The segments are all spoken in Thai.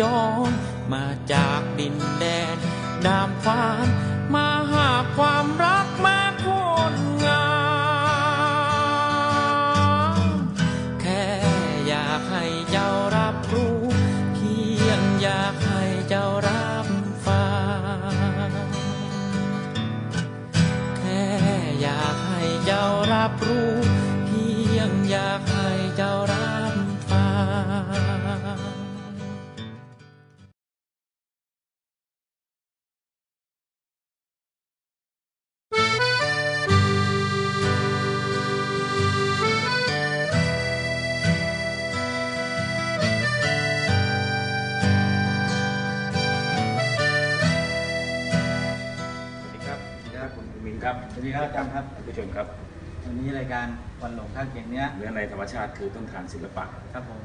ค ดีครับอาจารย์ครับท่านผู้ชมครับ วันนี้รายการวันหลงข้างเคียงเนี้ยเนื้อในธรรมชาติคือต้นทานศิลปะ ครับผม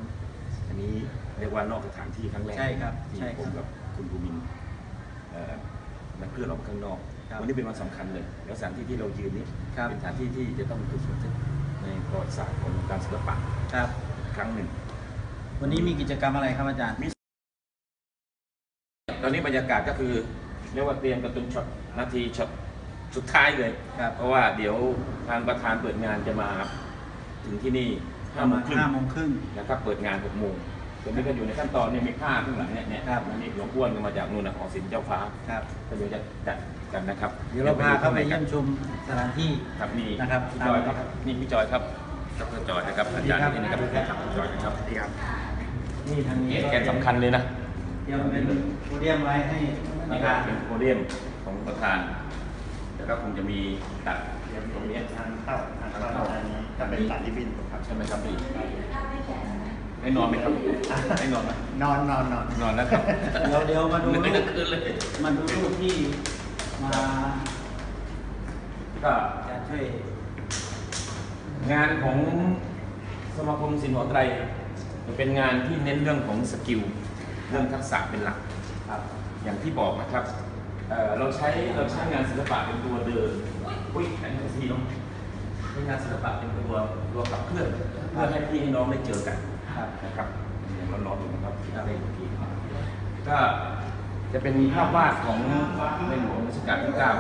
อันนี้เรียกว่านอกสถานที่ครั้งแรกใช่ครับที่ใช่ครับผมกับคุณภูมินเอ่อนักเพื่อนออกข้างนอก ครับวันนี้เป็นวันสำคัญเลย แล้วสถานที่ที่เรายืนนี้ครับ เป็นสถานที่ที่จะต้องถูกบันทึกในประวัติศาสตร์ของการศิลปะครับ ครั้งหนึ่ง วันนี้มีกิจกรรมอะไรครับอาจารย์ ตอนนี้บรรยากาศก็คือเรียกว่าเตรียมกระตุ้นช็อตนาทีช็อต สุดท้ายเลยครับเพราะว่าเดี๋ยวทางประธานเปิดงานจะมาถึงที่นี่ห้าโมงครึ่งห้าโมงครึ่งนะครับเปิดงาน6โมงตอนนี้ก็อยู่ในขั้นตอนเนี่ยมีผ้าข้างหลังเนี่ยเนี่ยครับอันนี้หลวงอ้วนก็มาจากนู่นนะหอศิลป์เจ้าฟ้าครับก็เดี๋ยวจะจัดกันนะครับเดี๋ยวเราพาเข้าไปเยี่ยมชมสถานที่ครับนี่นะครับพี่จอยครับตามนี่พี่จอยครับดรจอยนะครับอาจารย์ครับที่นี่นะครับครับพี่จอยนะครับดีครับนี่ทางนี้แกนสำคัญเลยนะเตรียมเป็นโพเดียมไว้ให้ปนี่ระก็ธานเป็นโพเดียมของประธานแล้ว ก็คงจะมีตัดตรงนี้ทางเข้าทางเข้าทางนี้จะเป็นสายที่บินครับใช่ไหมครับพี่ให้นอนไหมครับให้นอนไหมนอนนอนนอนนอนแล้วครับเดี๋ยวเดี๋ยวมาดูไม่รูได้ปคืนเลยมาดูรูปที่มาก็จะช่วยงานของสมาคมศิลป์หอไตรเป็นงานที่เน้นเรื่องของสกิลเรื่องทักษะเป็นหลักครับอย่างที่บอกนะครับ เอ่อเราใช้เราใช้งานศิลปะเป็นตัวเดินอุ้ยอันนี้ก็ทีเน้องใช้งานศิลปะเป็นตัวตัวขับเคลื่อนเพื่อให้พี่ให้น้องได้เจอกันครับนะครับอย่างร้อนๆอยู่นะครับได้เมื่อกี้ก็จะเป็นภาพวาดของในหลวงรัชกาลที่เก้า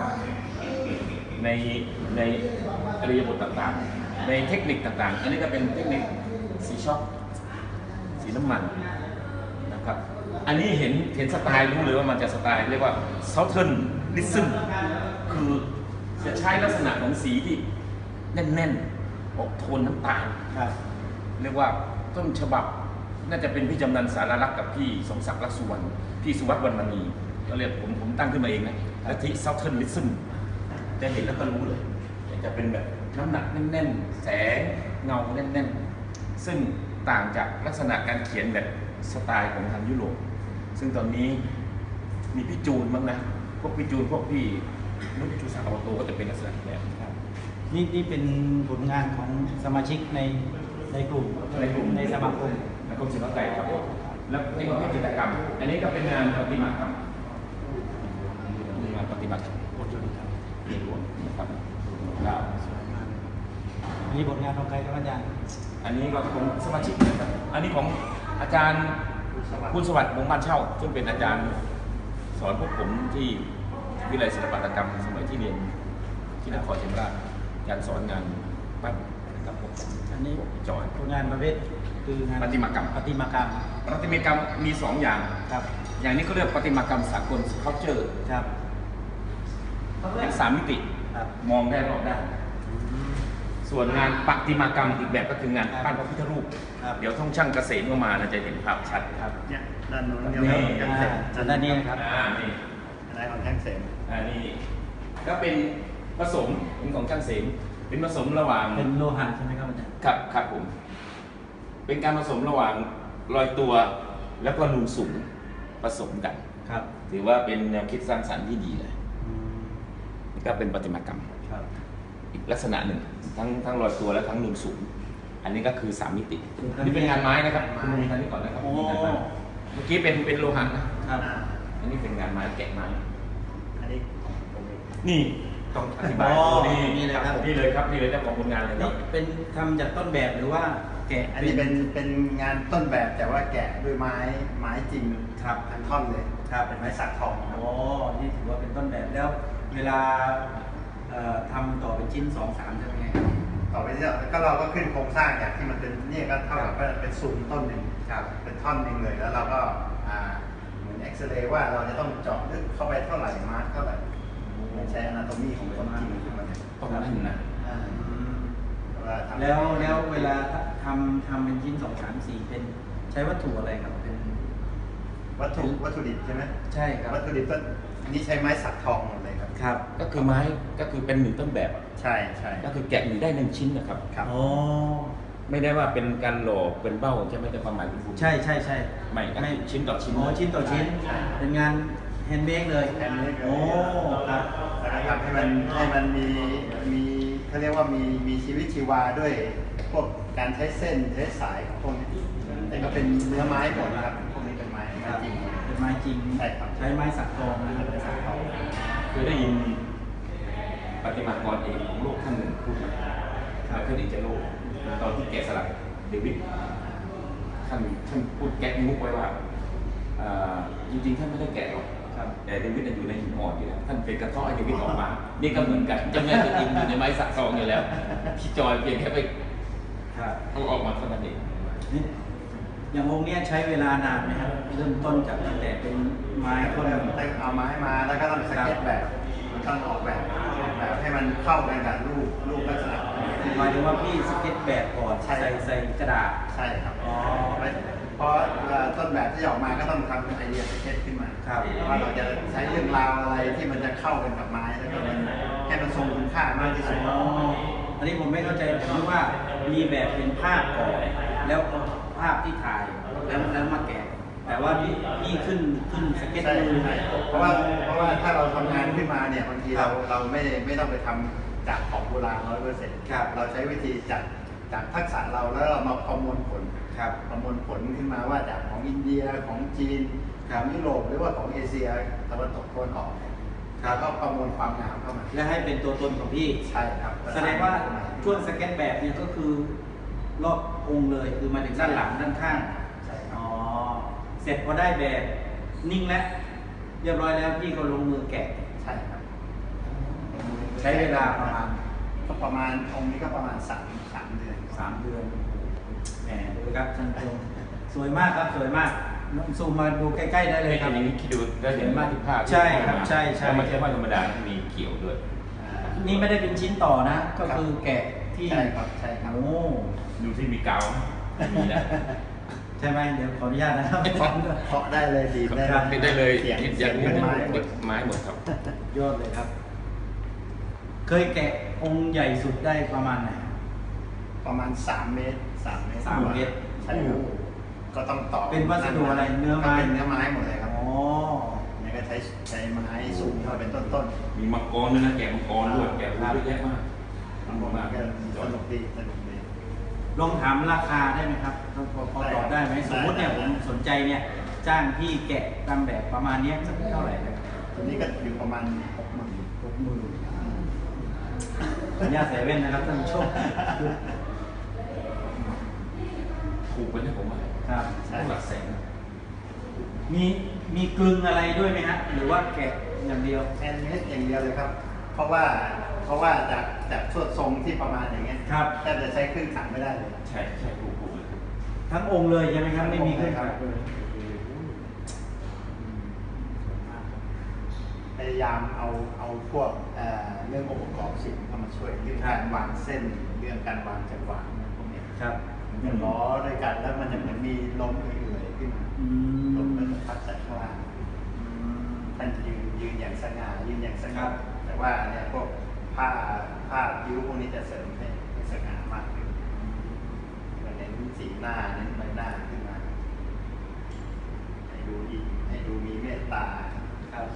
ในในอริยบทต่างๆ ในเทคนิคต่างๆ อันนี้ก็เป็นเทคนิคสีช็อกสีน้ำมันนะครับ อันนี้เห็นเห็นสไตล์รู้เลยว่ามันจะสไตล์เรียกว่า Southern l i s t e n คือจะใช้ลักษณะของสีที่แน่นๆ ออกโทนน้ำตาล ครับ เรียกว่าต้นฉบับน่าจะเป็นพี่จำนันสารลักษณ์กับพี่สมศักดิ์ลักษณ์สุวรรณพี่สุวัฒน์วรรณมณีก็เรียกผมผมตั้งขึ้นมาเองนะและที่ Southern Listen จะเห็นแล้วก็รู้เลยจะเป็นแบบน้ำหนักแน่นๆ แสงเงาแน่นๆ ซึ่งต่างจากลักษณะการเขียนแบบสไตล์ของทางยุโรป ซึ่งตอนนี้มีพี่จูนบ้างนะ พวกพี่จูนพวกพี่นุ่นจูสาวโตก็จะเป็นลักษณะแบบครับ นี่นี่เป็นผลงานของสมาชิกในในกลุ่มในกลุ่มในสมาคมในกรมศิลปากรครับ แล้วนี่ก็เป็นกิจกรรม อันนี้ก็เป็นงานประติมากรรมงานประติมากรรมในหลวงนะครับแล้วอันนี้ผลงานของใครครับอาจารย์ อันนี้ก็ของสมาชิกนะครับ อันนี้ของอาจารย์ คุณสวัสดิ์วงศ์บ้านเช่า ซึ่งเป็นอาจารย์สอนพวกผมที่วิทยาลัยศิลปกรรมสมัยที่เรียนที่นครศรีธรรมราชอาจารย์สอนงานปั้นนะครับพวกผมอันนี้พวกพี่จอยผลงานประเภทคืองานประติมากรรมประติมากรรมประติมากรรมมีสองอย่างครับ อย่างนี้เขาเรียกประติมากรรมสากล sculpture ครับเป็นสามมิติครับมองได้รอบด้าน ส่วนงานประติมากรรมอีกแบบก็คืองานปั้นพระพุทธรูป ครับ เดี๋ยวท่องช่างเกษมเข้ามานะจะเห็นภาพชัดครับเนี่ยด้านนู้นนี่เดียวกับของแท่งเสร็จอ่าส่วนด้านนี้นะครับ อ่านี่อันนั้นของแท่งเสร็จ อ่านี่ก็เป็นผสมเป็นของช่างเสมเป็นผสมระหว่าง เป็นโลหะใช่ไหมครับอาจารย์ ครับครับผม เป็นการผสมระหว่างรอยตัวแล้วก็นูนสูงผสมกัน ครับถือว่าเป็นแนวคิดสร้างสรรค์ที่ดีเลยอืมนี่ก็เป็นประติมากรรม ครับ อีกลักษณะหนึ่ง ทั้งทั้งรอยตัวและทั้งนูนสูง อันนี้ก็คือสามมิตินี่เป็นงานไม้นะครับคุณมีทางนี้ก่อนนะครับโอ้มีงานไม้เมื่อกี้เป็นเป็นโลหะนะครับอ่าอันนี้เป็นงานไม้แกะไม้ อันนี้ของผมเอง นี่ต้องอธิบายอ๋อตัวนี่นี่เลยครับ นี่เลยครับนี่เลยเจ้าของผลงานเลยคนี่รับ เป็นทำจากต้นแบบหรือว่าแกะอันนี้เป็นเป็นงานต้นแบบแต่ว่าแกะด้วยไม้ไม้จริงครับทั้งท่อนเลยครับเป็นไม้สักทองครับ อ๋อนี่ถือว่าเป็นต้นแบบแล้ว เวลาเอ่อ ทำต่อเป็นชิ้นสองสามจะเป็นไงครับต่อไปที่ก็เราก็ขึ้นโครงสร้างอย่างที่มันเป็นเนี่ยก็เท่ากับว่าเป็นซูมต้นหนึ่งครับเป็นท่อนหนึ่งเลยแล้วเราก็อ่าเหมือนเอ็กซเรย์ว่าเราจะต้องเจาะลึกเข้าไปเท่าไหร่มาร์คเท่าไหร่ไม่ใช้อนาโตมีของคนจริงขึ้นมาเนี่ยต้องนั่นนะอ่าว่าทำแล้วแล้วเวลาทำทำเป็นชิ้นสองสามสี่เป็นใช้วัตถุอะไรครับเป็นวัตถุวัตถุดิบใช่ไหมใช่ครับวัตถุดิบก็อันนี้ใช้ไม้สักทองหมดเลยครับ ครับก็คือไม้ก็คือเป็นหนึ่งต้นแบบอะใช่ใช่ก็คือแกะหนึ่งได้หนึ่งชิ้นนะครับ ครับอ๋อไม่ได้ว่าเป็นการหล่อเป็นเบ้าใช่ไหมแต่ความหมายคือใช่ใช่ใช่ไม่ก็คือชิ้นต่อชิ้น อ๋อชิ้นต่อชิ้นใช่เป็นงาน handmade เลย handmade เลยโอ้ครับแล้วก็ทำให้มันให้มันมีมีเขาเรียกว่ามีมีชีวิตชีวาด้วยพวกการใช้เส้นใช้สายของพวกนี้แต่ก็เป็นเนื้อไม้หมดนะครับพวกนี้เป็นไม้ไม้จริงหมดเป็นไม้จริง ใช่ครับ ใช้ไม้สักทองนะครับ เป็นสักทอง เคยได้ยินปฏิมากรเอกของโลกท่านหนึ่งพูดนะครับเคยได้เจอโลกตอนที่แกะสลักเดวิดท่านท่านพูดแก๊กมุกไว้ว่าเอ่อจริงๆท่านไม่ได้แกะหรอกครับแต่เดวิดน่ะอยู่ในหินอ่อนอยู่แล้วท่านเป็นกระเท้อให้เดวิดออกมา นี่ก็เหมือนกันเจ้าแม่ตัวจริงอยู่ในไม้สักทองอยู่แล้วที่จอยเพียงแค่ไปครับเอาออกมาเท่านั้นเองนี่ อย่างองค์เนี้ยใช้เวลานานไหมครับเริ่มต้นจากตั้งแต่เป็นไม้ไม้ต้ก็นต้องเอาไม้มาแล้วก็ต้องสเก็ตแบบมันต้องออกแบบออกแบบให้มันเข้ากันกับรูปรูปลักษณะของมันหมายถึงว่าพี่สเก็ตแบบก่อนใช่ใส่ใส่กระดาษ ใช่ครับอ๋อเพราะเอ่อต้นแบบที่ออกมาก็ต้องทำไอเดียสเก็ตขึ้นมาครับว่าเราจะใช้เรื่องราวอะไรที่มันจะเข้ากันกับไม้แล้วก็มันให้มันทรงคุณค่ามากที่สุดอ๋ออันนี้ผมไม่เข้าใจผมนึกว่ามีแบบเป็นภาพก่อนแล้วภาพที่ถ่ายแล้วแล้วมาแกะ แต่ว่าพี่พี่ขึ้นขึ้นสเก็ตใช่มือ ใช่เพราะว่าเพราะว่าถ้าเราทำงานขึ้นมาเนี่ยบางทีเราเราไม่ไม่ต้องไปทำจากของโบราณร้อยเปอร์เซ็นต์ครับ เราใช้วิธีจากจากทักษะเราแล้วเรามาประมวลผล ครับ ประมวลผลขึ้นมาว่าจากของอินเดียของจีนคขรับองยุโรปหรือว่าของเอเชียตะวันตกตะวันออกเนี่ยครับ แล้วก็ประมวลความงามเข้ามาและให้เป็นตัวตนของพี่ ใช่ครับแสดงว่าช่วงสเก็ตแบบเนี่ยก็คือ รอบองค์เลยคือหมายถึงด้านหลังด้านข้างใช่ครับอ๋อเสร็จพอได้แบบนิ่งแล้วเรียบร้อยแล้วพี่ก็ลงมือแกะ ใช่ครับใช้เวลาประมาณก็ประมาณองค์นี้ก็ประมาณสามสามเดือนสามเดือนแหมดูครับท่านผู้ชมสวยมากครับสวยมากลองซูมมาดูใกล้ๆได้เลยครับอย่างนี้คิดดูได้เห็นมากที่ภาพใช่ครับใช่ใช่ แล้วไม่ใช่ว่าธรรมดามีเกี่ยวด้วยอ่านี่ไม่ได้เป็นชิ้นต่อนะ ก็คือแกะ ที่ใช่ครับใช่ครับโอ้ดูที่มีกาวมีนะใช่ไหมเดี๋ยวขออนุญาตนะครับเคาะได้เลยดีดได้ครับเป็นได้เลยเสียงที่เสียงอยากเป็นรู้ไม้หมดไม้หมดครับยอดเลยครับ เคยแกะองค์ใหญ่สุดได้ประมาณไหนประมาณสามเมตรสามเมตรสามเมตรใช่ครับก็ต้องต่อเป็นวัสดุอะไรเนื้อไม้ก็เป็นเนื้อไม้หมดเลยครับอ๋อนี่ก็ใช้ใช้ไม้สูงเข้าเป็นต้นมีมังกรด้วยนะแกะมังกรด้วยแกะรูปเยอะแยะมาก ๆมังกรมากก็สนุกดีสนุกดี ลองถามราคาได้ไหมครับพอพอพอตอบได้ไหมได้สมมติเนี่ยได้ผมสนใจเนี่ยจ้างพี่แกะตามแบบประมาณเนี้ยสักเท่าไหร่ครับตัวนี้ก็อยู่ประมาณหกหมื่นหกหมื่นขออนุญาตใส่แว่นนะครับท่านผู้ชมถูกไปนะผมว่าครับใช่หลักแสนมีมีกลึงอะไรด้วยไหมฮะหรือว่าแกะอย่างเดียวแอนเมสอย่างเดียวเลยครับ เพราะว่า เพราะว่าจากจากชวดทรงที่ประมาณอย่างเงี้ยครับแทบจะใช้เครื่องขันไม่ได้เลยใช่ใช่ถูกถูกเลยทั้งองค์เลยใช่ไหมครับไม่มีเครื่องครัขับดเลยพยายามเอาเอาพวกเอ่อเรื่ององค์ประกอบสิ่งเข้ามาช่วยเรื่องการวางเส้นเรื่องการวางจังหวะอะไรพวกเนี้ยครับมันจะล้อด้วยกันแล้วมันจะเหมือนมีลมเอื่อยๆขึ้นมาอืลมมมันจะพัดจากข้างล่างอืมท่านยืนยืนอย่างสง่ายืนอย่างสครัง่าบแต่ว่าเนี่ยพวก ผ้าผ้าคิ้วพวกนี้จะเสริมให้ให้สง่ามากขึ้นเน้นสีหน้าเน้นใบหน้าขึ้นมา ให้ดูดีให้ดูมีเมตตาครับ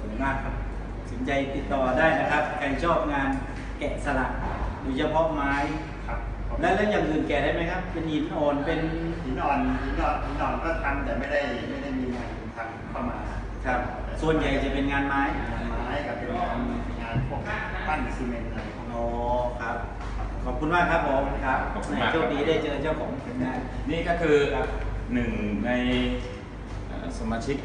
สวยมากครับสนใจติดต่อได้นะครับ ใครชอบงานแกะสลักโดยเฉพาะไม้ครับแล้วแล้วอย่างอื่นแกะได้ไหมครับ เป็นหินอ่อนเป็นหินอ่อนหินอ่อนหินอ่อนก็ทำแต่ไม่ได้ไม่ได้มีงานทำเข้ามาครับ ส่วนใหญ่จะเป็นงานไม้งานไม้กับเป็นงานงานพวกปั้นซีเมนต์อะไรพวกนี้ โอ้ครับ ขอบคุณมากครับผมครับขอบคุณมากครับโชคดีได้เจอเจ้าของผลงาน นี่ก็คือครับหนึ่งในเอ่อสมาชิก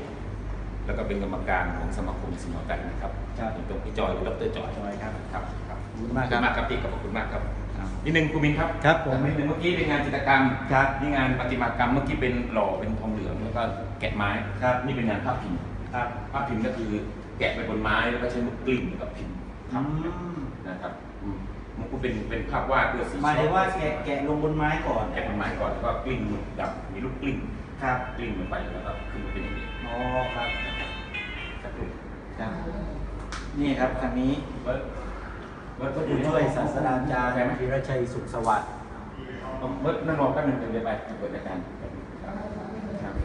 แล้วก็เป็นกรรมการของสมาคมสิงห์กันนะครับครับ อยู่ตรงพี่จอยหรือดรจอยจอยครับ ครับครับขอบคุณมากครับขอบครับพี่ขอบคุณมากครับอีกหนึ่งคุณมินครับครับผมอีกหนึ่งเมื่อกี้เป็นงานจิตรกรรมครับนี่งานประติมากรรมเมื่อกี้เป็นหล่อเป็นทองเหลืองแล้วก็แกะไม้ครับนี่เป็นงานภาพพิมพ์ ครับ ภาพพิมพ์ก็คือ แกะไปบนไม้แล้วก็ใช้มือกลิ้งแล้วก็พิมพ์อืมนะครับอืมมันก็เป็นเป็นภาพวาดด้วยสีหมายถึงว่าแกะแกะลงบนไม้ก่อนแกะบนไม้ก่อนแล้วก็กลิ้งหมึกดับมีลูกกลิ้งครับกลิ้งลงไปแล้วก็ขึ้นมาเป็นอย่างนี้อ๋อครับครับผมครับนี่ครับครั้งนี้เบิร์ดเบิร์ดเบิร์ดผู้ช่วยศาสตราจารย์ใช่ไหมธีรชัยสุขสวัสดิ์เบิร์ดนั่งรอแป๊บนึงเดี๋ยวไปเปิดรายการครับ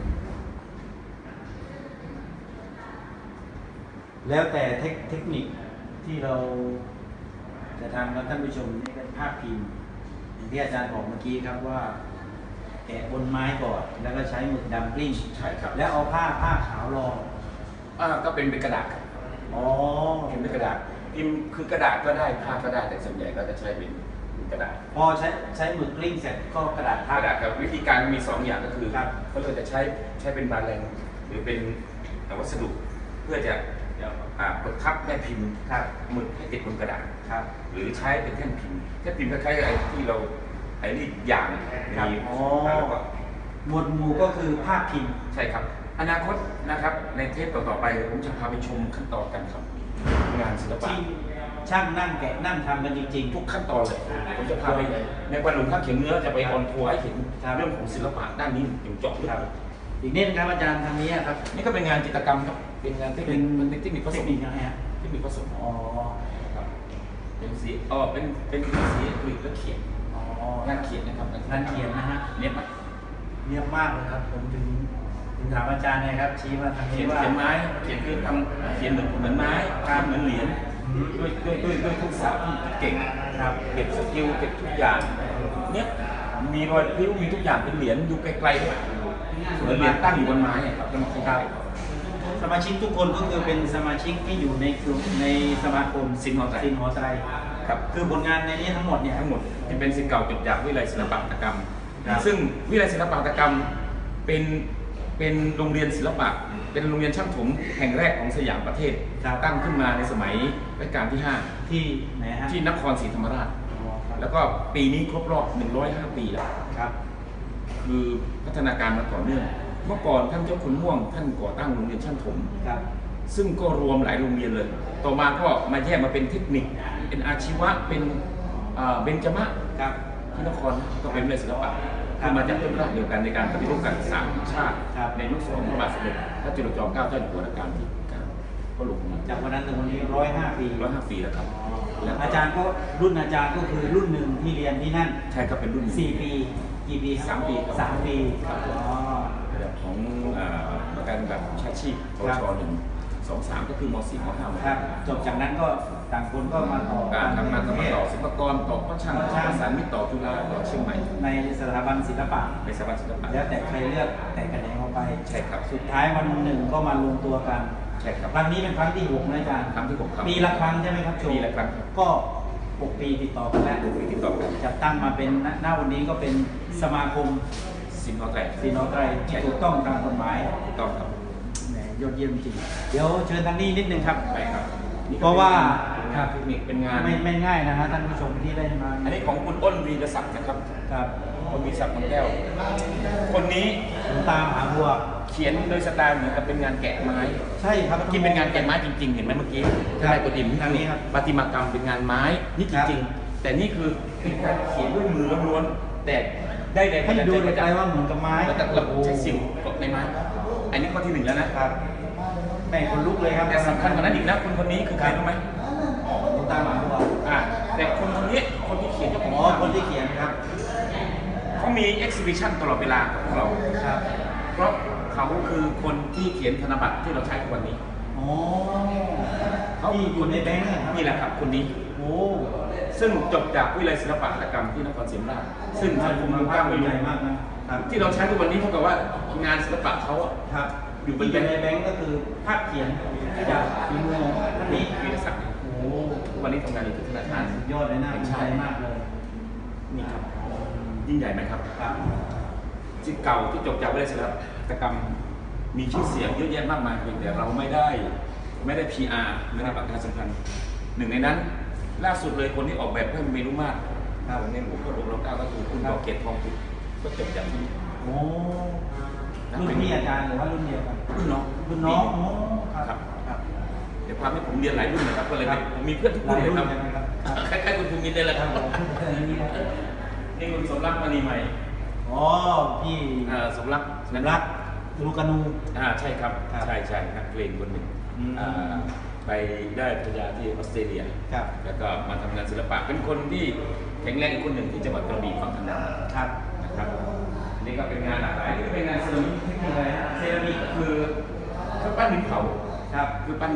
แล้วแต่เทคเทคนิคที่เราจะทำกับท่านผู้ชมนี่เป็นภาพพิมพ์อย่างที่อาจารย์บอกเมื่อกี้ครับว่าแกะบนไม้ก่อนแล้วก็ใช้หมึกดำกลิ้งใช่ครับ แล้วเอาผ้าผ้าขาวรองอ่าก็เป็นเป็นกระดาษครับอ๋อพิมพ์เป็นกระดาษพิมพ์คือกระดาษก็ได้ผ้าก็ได้แต่ส่วนใหญ่ก็จะใช้เป็นเป็นกระดาษพอใช้ใช้หมึกกลิ้งเสร็จก็กระดาษกทับระดาษครับวิธีการมีสองอย่างก็คือครับเขาเราจะใช้ใช้เป็นบาแรงหรือเป็นวัสดุเพื่อจะ อ่ากดทับแม่พิมพ์ครับหมึกให้ติดบนกระดาษ ครับหรือใช้เป็นแท่นพิมพ์แท่นพิมพ์ก็คล้ายๆไอ้ที่เราไอ้นี่อย่างครับมีอ๋อ แล้วก็หมวดหมู่ก็คือภาพพิมพ์ใช่ครับ อนาคตนะครับในเทปต่อๆไปผมจะพาไปชมขั้นตอนการทำงานศิลปะ ที่ช่างนั่งแกะนั่งทำกันจริง ทุกขั้นตอนเลยผมจะพาไปในวันหลวงข้างเขียงเนื้อจะไปออนทัวร์ให้เห็นครับ เรื่องของศิลปะด้านนี้อย่างเจาะลึกครับ ๆ อีกนิดนะครับอาจารย์ทางนี้ครับ นี่ก็เป็นงานจิตรกรรมครับ เป็นงานเทคนิคเป็นเทคนิคผเทสคมนิคยังไงฮะเทคนิคผสมอ๋อครับเป็นสีอ๋อเป็นเป็นสีกรีกและเขียนอ๋องานเขียนนะครับงานเขียนนะฮะเนียบไหมเรียบมากเลยครับ ผมถึงถึงถามอาจารย์เลยครับ ชี้มาทางเขีนี้ยนว่าเขียนไม้เขียนคือทำเขียนเหมือนเหมือนไม้ทำเหมือนเหรียญอืมด้วยด้วยด้วยด้วยทุกษะที่เก่งครับเก็บสกิลเก็บทุกอย่างเนี่ยมีรอยพริ้วมีทุกอย่างเป็นเหรียญดูไกลๆด้วยเหมือนเหรียญตั้งอยู่บนไม้อะครับต้องคิดครับ สมาชิกทุกคนก็คือเป็นสมาชิกที่อยู่ในกลุ่มในสมาคมสินหอไตรสินหอไตรครับ คือผลงานในนี้ทั้งหมดเนี่ยทั้งหมดจะเป็นศิษย์เก่าจบจากวิทยาลัยศิลปหัตถกรรมครับซึ่งวิทยาลัยศิลปหัตถกรรมเป็นเป็นโรงเรียนศิลปะ เป็นโรงเรียนช่างถมแห่งแรกของสยามประเทศครับตั้งขึ้นมาในสมัยรัชกาลที่ที่ไหนฮะ5ที่นครศรีธรรมราชอ๋อครับแล้วก็ปีนี้ครบรอบ 105 ปีแล้วครับ คือพัฒนาการมาต่อเนื่อง เมื่อก่อนท่านเจ้าคุณม่วง ท่านก่อตั้งโรงเรียนช่างถม ครับ ซึ่งก็รวมหลายโรงเรียนเลย ต่อมาก็มาแยกมาเป็นเทคนิค เป็นอาชีวะ เป็นเอ่อเบญจมะครับ ที่นครก็เป็นเรื่องศิลปะครับคือมาจากเรื่องราวเดียวกันในการปฏิรูปการศึกษาของชาติ ครับ ในยุคสองพระบาทสมเด็จพระจุลจอมเกล้าเจ้าอยู่หัวรัชกาลที่เก้าก็ลงมาจากวันนั้นถึงวันนี้ร้อยห้าปีร้อยห้าปีแล้วครับ แล้วก็อาจารย์ก็รุ่นอาจารย์ก็คือรุ่นหนึ่งที่เรียนที่นั่นใช่ครับเป็นรุ่น สี่ปี กี่ปีครับสามปีครับ สามปีครับ อ๋อ แบบของเอ่อประ กันแบบชาชีพปครับชหนึ่งสองสามก็คือมสี่มห้ามครับจบจากนั้นก็ต่างคนก็มาต่อการทำงานก็มาต่อในศิลปากรต่อพ่อช่างต่อประสานมิตรต่อจุฬาต่อเชียงใหม่ในสถาบันศิลปะในสถาบันศิลปะแล้วแต่ใครเลือกแต่คะแนนเข้าไปใช่ครับสุดท้ายวันหนึ่งก็มารวมตัวกันใช่ครับครั้งนี้เป็นครั้งที่หกนะอาจารย์ครั้งที่หกครับปีละครั้งใช่ไหมครับโชว์ปีละครั้งครับก็หกปีติดต่อกันแล้วปีติดต่อกันจัดตั้งมาเป็นณณวันนี้ก็เป็นสมาคม สินค้าแตกซีโนไตรที่ถูกต้องตามกฎหมายถูกต้องครับแหมยอดเยี่ยมจริง เดี๋ยวเชิญทางนี้นิดนึงครับไปครับนี่ก็เพราะว่าเป็นงานเทคนิคเป็นงานไม่ไม่ง่ายนะฮะท่านผู้ชมที่ได้มาอันนี้ของคุณอ้นวีรศักดิ์นะครับครับอ้นวีรศักดิ์มันแก้ว คนนี้หลวงตามหาบัวเขียนโดยสไตล์เหมือนกับเป็นงานแกะไม้ ใช่ครับเมื่อกี้เป็นงานแกะไม้จริงๆ เห็นไหมเมื่อกี้ครับได้กดอิ่มทางนี้ครับปฏิมากรรมเป็นงานไม้นี่จครับริงๆ แต่นี่คือเป็นการเขียนด้วยมือล้วนๆแต่ ได้แรงให้ดูบันดาลใจไกลๆว่าเหมือนกับไม้แล้วก็เราใช้สิวกดในไม้ อันนี้ข้อที่หนึ่งแล้วนะครับแม่คนลุกเลยครับแต่สำคัญกว่านั้นอีกนะคนคนนี้คือใครรู้ไหมหลวงตามหาบัวอ่าแต่คนคนนี้คนที่เขียนเจ้าของอ๋อคนที่เขียนครับเขามี exhibition ตลอดเวลาของเราครับเพราะเขาคือคนที่เขียนธนบัตรที่เราใช้ทุกวันนี้อ๋อที่อยู่ในแบงค์อะครับนี่แหละครับคนนี้โอ้ ซึ่งจบจากวิทยาลัยศิลปะหัตถกรรมที่นครศรีธรรมราชซึ่งน่าท่านภูภูมิมิภาภาคคไม่ใหรู้ญ่มากนะครับที่เราใช้ทุกวันนี้เท่ากับว่างานศิลปะเขาอะครับอยู่บที่นอแบยู่งในค์แบงก์ก็คือภาพเขียนจากฝีมือของท่านนี้วีรศักดิ์โอ้โหวันนี้ทำงานอยู่ที่ธนาคารสุดยอดเลยน่าภูมิใจมากเลยนี่ครับยิ่งใหญ่ไหมครับครับจิตเก่าที่จบจากวิทยาศิลปกรรมมีชื่อเสียงเยอะแยะมากมายเพียงแต่เราไม่ได้ไม่ได้ PR ไม่ได้ประชาสัมพันธ์หนึ่งในนั้น ล่าสุดเลยคนที่ออกแบบเพื่อเมนูมาตรครับในหลวงพ่อหลวงรัชกาลก็คือคุณครับดอกเกตทองทิพย์ก็จบจากที่โอ้รุ่นพี่อาจารย์หรือว่ารุ่นเดียวกันรุ่นน้องรุ่นน้องโอ้ครับครับครับเดี๋ยวพาให้ผมเรียนหลายรุ่นนะครับก็เลยครับผมมีเพื่อนทุกรุ่นเลยครับหลายรุ่นใช่ไหมครับครับคล้ายๆคุณภูมินเลยแหละครับครับผมเออนี่นะนี่คุณสมรักมณีใหม่อ๋อพี่อ่าสมรักสมรักลูกานูอ่าใช่ครับครับใช่ใช่นักเพลงคนหนึ่งอืมอ่า ไปได้ปริญญาที่ออสเตรเลีย ครับ แล้วก็มาทำงานศิลปะ เป็นคนที่แข็งแรงอีกคนหนึ่งที่จังหวัดกระบี่ฝั่งทางนั้นครับนะครับอันนี่ก็เป็นงานหลากหลายนี่ก็เป็นงานเซรามิกเทคนิคอะไรนะเซรามิกคือคือปั้นดินเผาครับ คือปั้น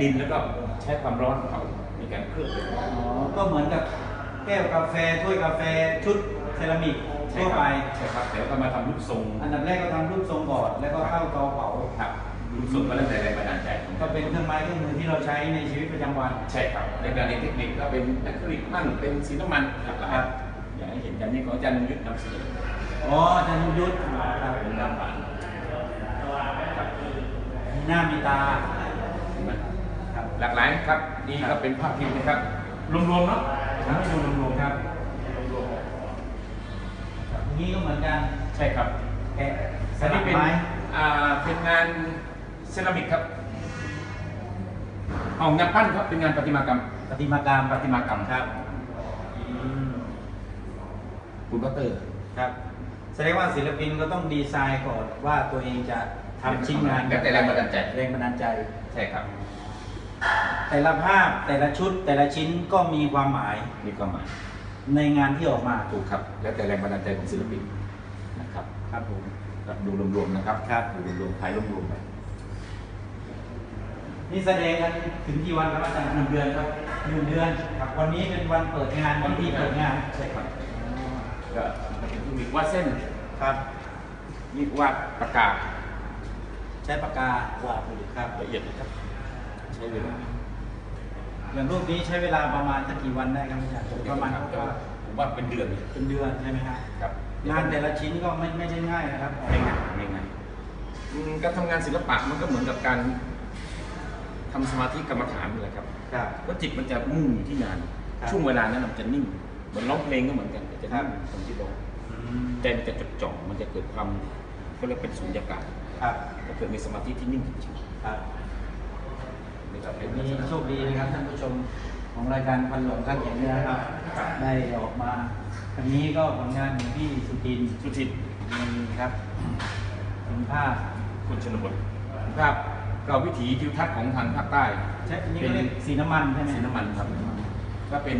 ดินแล้วก็ใช้ความร้อนเผามีการเคลือบอ๋อ ก็เหมือนกับแก้วกาแฟถ้วยกาแฟชุดเซรามิกทั่วไปใช่ครับแต่ว่าก็มาทำรูปทรง อันดับแรกก็ทำรูปทรงก่อนแล้วก็เข้าเตาเผาครับ รูปทรงก็แล้วแต่แรงบันดาลใจของก็เป็นเครื่องไม้เครื่องมือที่เราใช้ในชีวิตประจำวันใช่ครับในการเรียนเทคนิคก็เป็นอะคริลิกมั่งเป็นสีน้ำมันหลากหลายครับอย่างที่เห็นกันนี่ของอาจารย์ยุทธนำเสนออ๋ออาจารย์ยุทธครับเป็นน้ำหวานครับมีหน้ามีตาเห็นไหมครับหลากหลายครับนี่ก็เป็นภาพพิมพ์นะครับรวมๆเนาะผมให้ดูรวมๆครับรวมอย่างนี้ก็เหมือนกันๆใช่ครับแกะสอันลันี้กเป็นไม้อ่าเป็นงาน เซรามิกครับเอางานปั้นครับเป็นงานประติมากรรมประติมากรรมประติมากรรมครับอืมคุณพัตเตอร์ครับ แสดงว่าศิลปินก็ต้องดีไซน์ก่อนว่าตัวเองจะทำชิ้นงานแล้วแต่แรงบันดาลใจ แรงบันดาลใจ ใช่ครับ แต่ละภาพแต่ละชุดแต่ละชิ้นก็มีความหมายมีความหมายในงานที่ออกมาถูกครับ แล้วแต่แรงบันดาลใจของศิลปินนะครับครับผม ครับดูรวมๆนะครับครับดูรวมๆถ่ายรวมๆไป นี่แสดงกันถึงกี่วันครับอาจารย์หนึ่งเดือนครับหนึ่งเดือนครับวันนี้เป็นวันเปิดงานวันที่เปิดงานใช่ครับก็มีวาดเส้นครับมีวาดปากกา ใช้ปากกาวาดครับละเอียดนะครับ ใช้เวลาอย่างรูปนี้ใช้เวลาประมาณสักกี่วันได้ครับอาจารย์ประมาณครับก็ผมว่าเป็นเดือนเป็นเดือนใช่ไหมครับครับงานแต่ละชิ้นก็ไม่ไม่ใช่ง่ายนะครับไม่ง่ายไม่ง่ายอืมการทำงานศิลปะมันก็เหมือนกับการ ทำสมาธิกรรมฐานนี่แหละครับครับเพราะจิตมันจะมุ่งอยู่ที่งาน ครับช่วงเวลานั้นมันจะนิ่งเหมือนร้องเพลงก็เหมือนกันจะครันิ่บงตรงที่ร้องอืมใจมันจะจดจ่อมันจะเกิดความก็เรียกเป็นสุญญากาศครับจะเกิดมีสมาธิที่นิ่งจริงครับๆนี่ก็เป็นมีโชคดีนะครับท่านผู้ชมของรายการพันหลงข้างเขียนเนี่ยนะครับ ได้ออกมาอันนี้ก็ผลงานของพี่สุทินสุทินมีครับเป็นภาพคุณชนบท ภาพ ก็วิถีทิวทัศน์ของทางภาคใต้ใช่อันนี้ก็เรียกสีน้ำมันใช่ไหมสีน้ำมันครับก็เป็น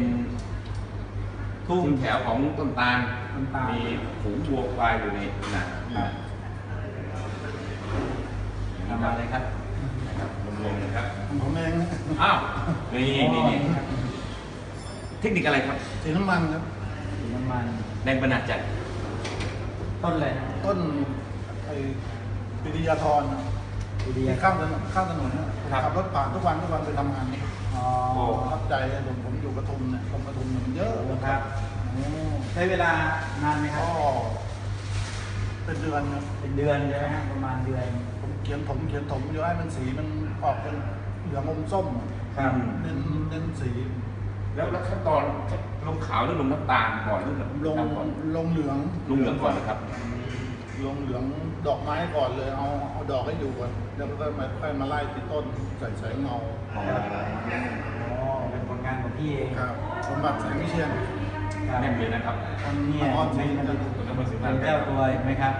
ทุ่งทุ่งแถวของต้นตาลต้นตาลมีฝูงวัวควายอยู่ในนาครับทำมาเลยครับนะครับรวมๆนะครับผมเองนะอ้าวนี่นี่นี่เทคนิคอะไรครับสีน้ำมันครับสีน้ำมันแรงบันดาลใจต้นอะไรนะต้นไอ้ปิริยาธรนะ ดูดีที่คข้ารับมถนนข้ามถนนนะผมขับรถผ่านทุกวันทุกวันไปทำงานนี่อ๋อประทับใจเลยผมผมอยู่ปทุมเนี่ยผมปทุมเนี่ยมันเยอะครับ โอ้ใช้เวลานานไหมครัก็บเป็นเดือนครับเป็นเดือนใช่ไหมฮะประมาณเดือน ผมเขียนผมเขียนถมอยู่ให้มันสีมันออกเป็นเหลืองอมส้มครับ เน้นเน้นสีแล้วแล้วขั้นตอนลงขาวหรือลงน้ำตาลก่อนหรือลงน้ำก่อนลงเหลืองลงเหลืองก่อนนะครับ ลงเหลืองดอกไม้ก่อนเลย เอาเอาดอกให้อยู่ก่อนแล้วก็มาค่อยมาไล่ที่ต้นใส่สายเงาอ๋อเป็นผลงานของพี่เองครับสมบัติแสงวิเชียนครับแน่นเลยนะครับคนเนี่ยอ๋อเป็นจริงเป็นเจ้าตัวเห็นไหมครับ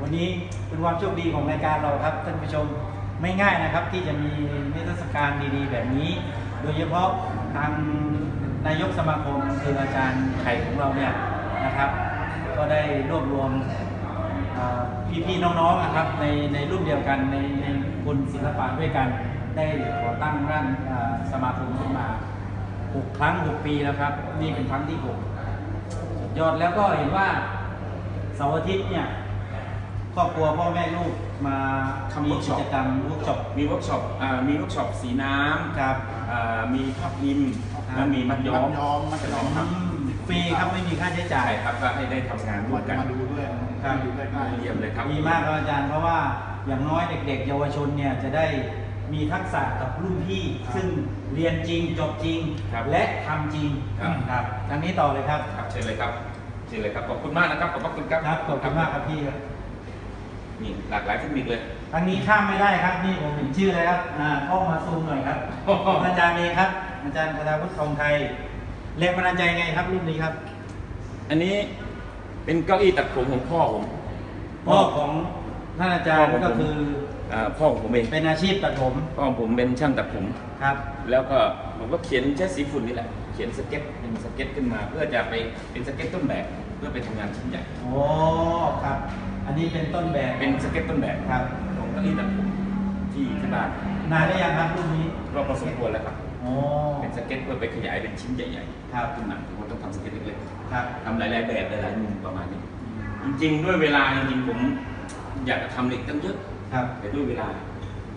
วันนี้เป็นความโชคดีของรายการเราครับท่านผู้ชมไม่ง่ายนะครับ ที่จะมีนิทรรศการดีๆ แบบนี้ โดยเฉพาะทางนายกสมาคมคืออาจารย์ไข่ของเราเนี่ยนะครับ ก็ได้รวบรวมเอ่อ พี่ๆน้องๆนะครับในในรุ่นเดียวกันในในกลุ่มศิลปะด้วยกันได้ก่อตั้งร่างเอ่อสมาคมขึ้นมา 6 ครั้ง 6 ปีแล้วครับ นี่เป็นครั้งที่ 6 สุดยอดแล้วก็เห็นว่าเสาร์อาทิตย์เนี่ยคครอบครัวพ่อแม่ลูกมาทำมีเวิร์กช็กิอปจกรรมเวิร์กช็อปมีเวิร์กช็อปอ่ามีเวิร์กช็อปสีน้ำครับอ่ามีภาพพิมพ์ครับแล้วมีมัดย้อมมัดย้อมมัดย้อมครับอืม ฟรีครับไม่มีค่าใช้จ่ายใช่ครับก็ให้ได้ทำงานร่วมามกันมาดูด้วยครับอยู่ใกล้ๆ เยี่ยมเลยครับดีมากครับอาจารย์เพราะว่าอย่างน้อยเด็ก ๆ เยาวชนเนี่ยจะได้มีทักษะกับรุ่นพี่ ครับ ซึ่งเรียนจริงจบจริง ครับและทำจริงครับ ครับทางนี้ต่อเลยครับครับเชิญเลยครับเชิญเลยครับขอบคุณมากนะครับขอบพระคุณครับครับขอบคุณมากครับพี่ครับนี่หลากหลายเทคนิคเลย ทางนี้ข้ามไม่ได้ครับนี่ผมเห็นชื่อเลยครับอ่าเข้ามาซูมหน่อยครับโอ้โหอาจารย์เองครับ อาจารย์คาถาพุทธทองไทย แรงบันดาลใจไงครับรุ่นนี้ครับ อันนี้เป็นเก้าอี้ตัดผมของพ่อผมพ่อของท่านอาจารย์พ่อของผมก็คืออ่าพ่อของผมเองเป็นอาชีพตัดผมพ่อของผมเป็นช่างตัดผมครับ แล้วก็ผมก็เขียนใช้สีฝุ่นนี่แหละ เขียนสเก็ตเป็นสเก็ตขึ้นมา เพื่อจะไปเป็นสเก็ตต้นแบบเพื่อไปทำงานชิ้นใหญ่โอ้ครับ อันนี้เป็นต้นแบบเป็นสเก็ตต้นแบบครับของเก้าอี้ตัดผมที่ที่บ้านนานได้ยังครับรุ่นนี้ก็พอสมควรแล้วครับโอ้ เป็นสเก็ตเพื่อไปขยายเป็นชิ้นใหญ่ครับๆขึ้นมาผมก็ต้องทำสเก็ตเล็กครับๆทำหลายๆแบบหลายๆมุมประมาณนี้ จริงๆ ด้วยเวลาจริงๆผมอยากจะทำเล็กตั้งเยอะครับแต่ด้วยเวลา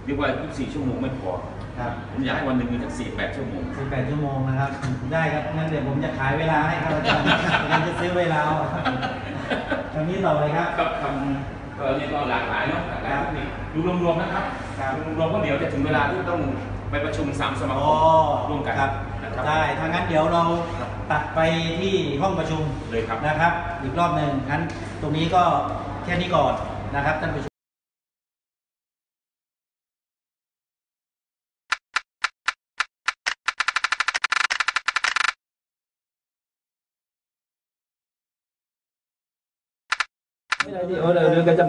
เรียกว่า 24 ชั่วโมงไม่พอครับผมอยากให้วันหนึ่งมีสัก48 ชั่วโมง18ชั่วโมงนะครับ ได้ครับ งั้นเดี๋ยวผมจะขายเวลาให้ครับอาจารย์งั้นจะซื้อเวลาเอาทางนี้ต่อเลยครับก็ทำก็นี่ก็หลากหลายเนาะหลากหลายครับเทคนิคดูรวมๆนะครับครับดูรวมๆก็เดี๋ยวจะถึงเวลาที่ต้อง ไปประชุมสามสมาคอ๋อมร่วมกันครับนะครับ ได้ถ้างั้นเดี๋ยวเราตัดไปที่ห้องประชุมเลยครับ นะครับ อีกรอบหนึ่งงั้นตรงนี้ก็แค่นี้ก่อนนะครับท่านผู้ชม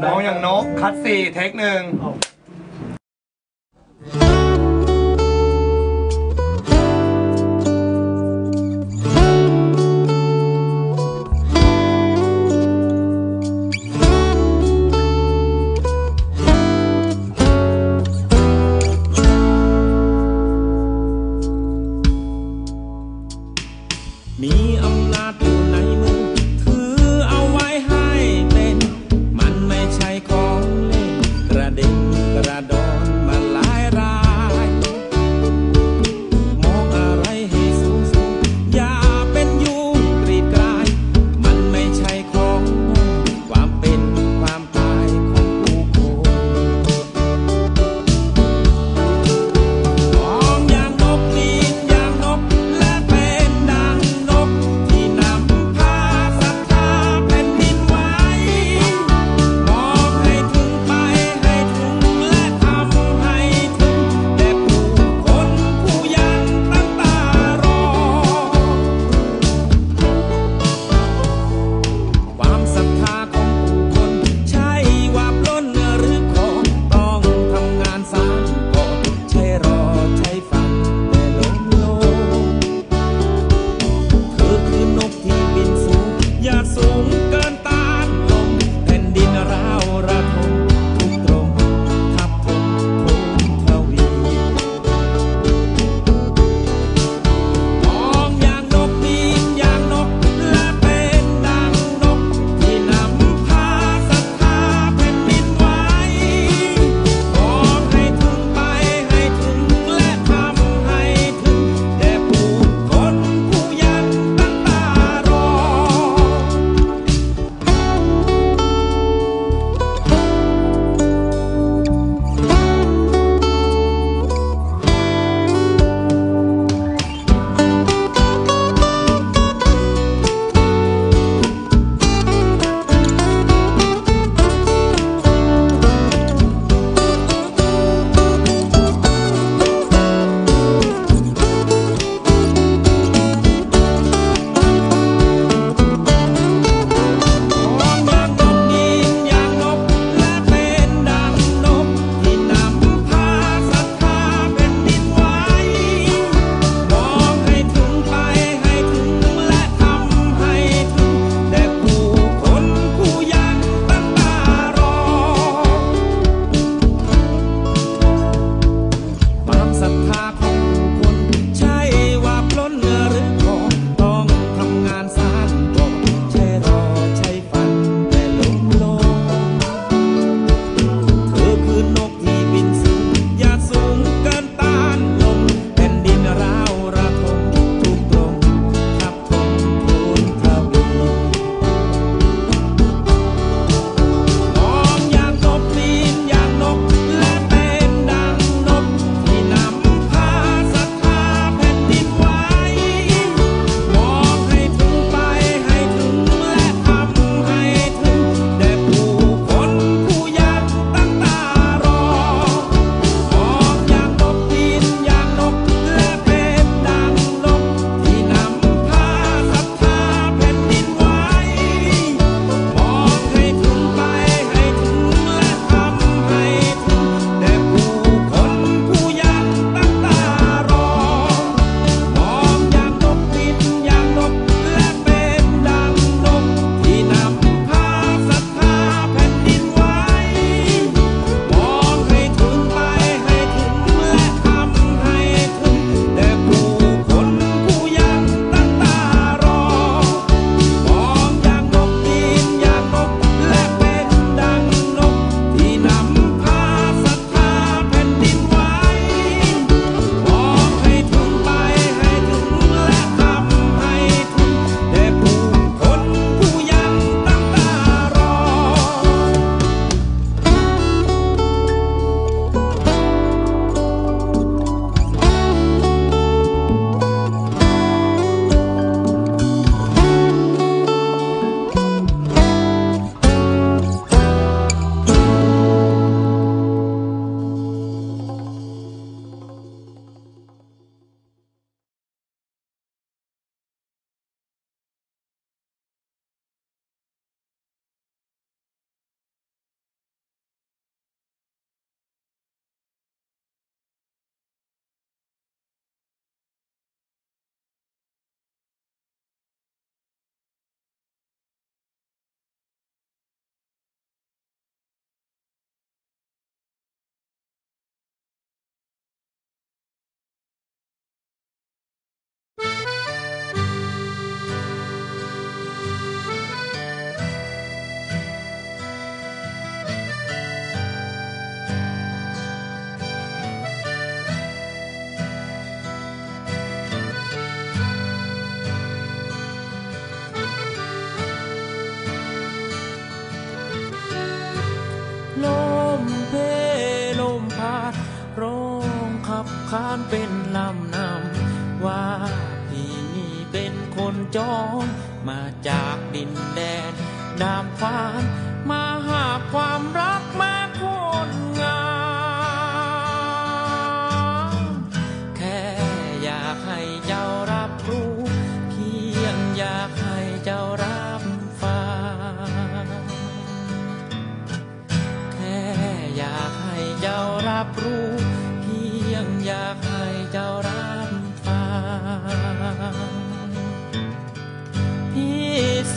น้องอย่างนกคัดสี่เทคหนึ่ง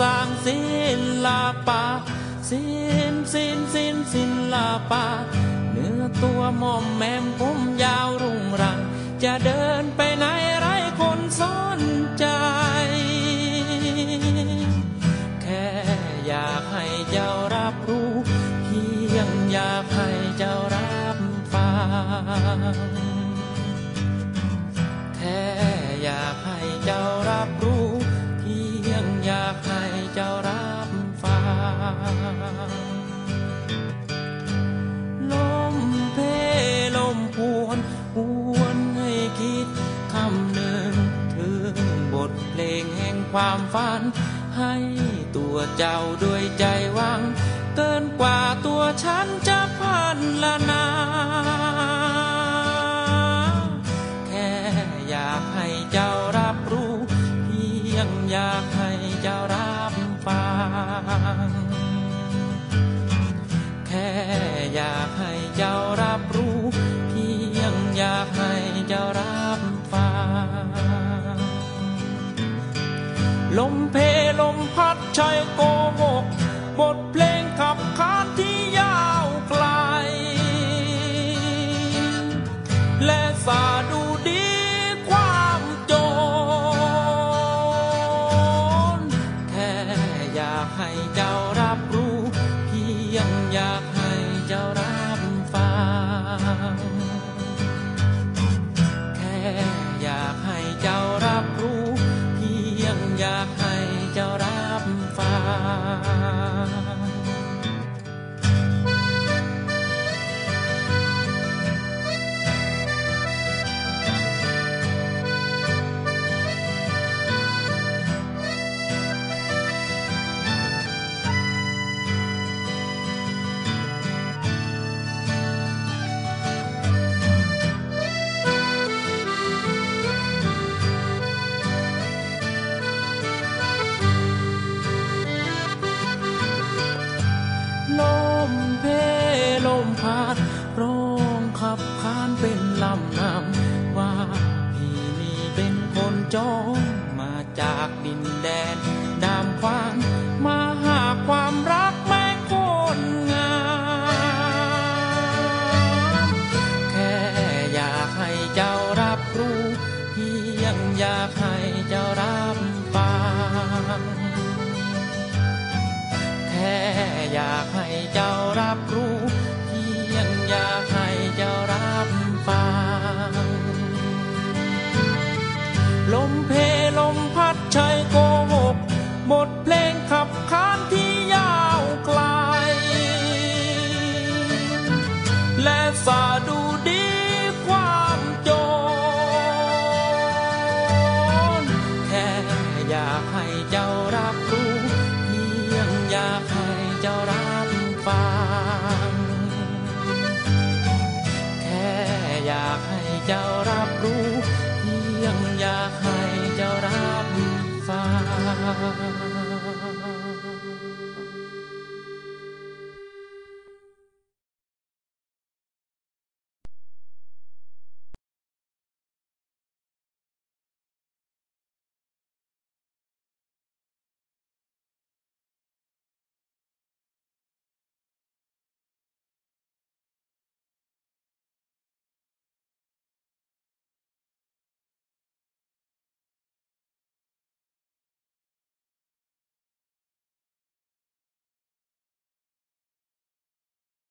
สร้างศิลปะศินสินสินศิลปาเนื้อตัวมอมแมมผมยาวรุงรัง จะเดินไปไหนไรคนสนใจ แค่อยากให้เจ้ารับรู้เพียงอยากให้เจ้ารับฟังแค่อยากให้เจ้ารับ ความฝัน ให้ตัวเจ้าด้วยใจหวัง เกินกว่าตัวฉันจะผ่านละนา แค่อยากให้เจ้ารับรู้ เพียงอยากให้เจ้ารับฟัง